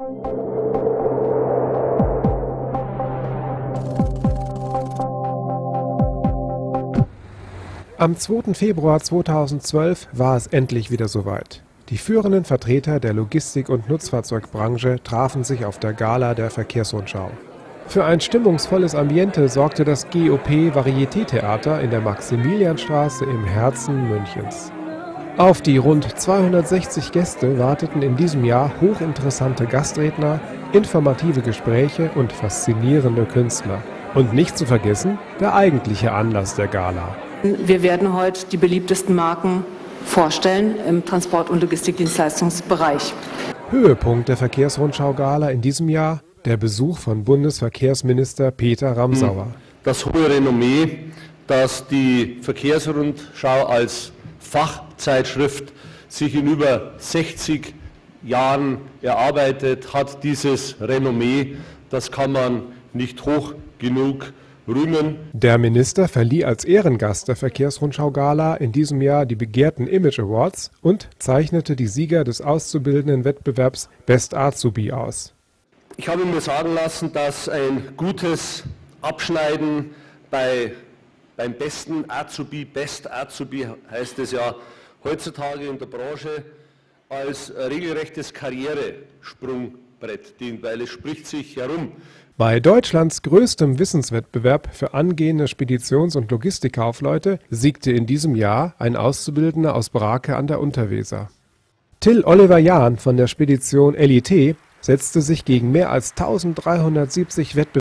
Am 2. Februar 2012 war es endlich wieder soweit. Die führenden Vertreter der Logistik- und Nutzfahrzeugbranche trafen sich auf der Gala der Verkehrsrundschau. Für ein stimmungsvolles Ambiente sorgte das GOP Varieté-Theater in der Maximilianstraße im Herzen Münchens. Auf die rund 260 Gäste warteten in diesem Jahr hochinteressante Gastredner, informative Gespräche und faszinierende Künstler. Und nicht zu vergessen der eigentliche Anlass der Gala. Wir werden heute die beliebtesten Marken vorstellen im Transport- und Logistikdienstleistungsbereich. Höhepunkt der Verkehrsrundschau-Gala in diesem Jahr der Besuch von Bundesverkehrsminister Peter Ramsauer. Das hohe Renommee, das die Verkehrsrundschau als Fachzeitschrift sich in über 60 Jahren erarbeitet hat, dieses Renommee, das kann man nicht hoch genug rühmen. Der Minister verlieh als Ehrengast der Verkehrsrundschau-Gala in diesem Jahr die begehrten Image Awards und zeichnete die Sieger des Auszubildendenwettbewerbs Best Azubi aus. Ich habe mir sagen lassen, dass ein gutes Abschneiden bei, beim besten Azubi, Best Azubi heißt es ja heutzutage in der Branche, als regelrechtes Karrieresprungbrett dient, weil es spricht sich herum. Bei Deutschlands größtem Wissenswettbewerb für angehende Speditions- und Logistikkaufleute siegte in diesem Jahr ein Auszubildender aus Brake an der Unterweser. Till Oliver Jahn von der Spedition LIT setzte sich gegen mehr als 1370 Wettbewerber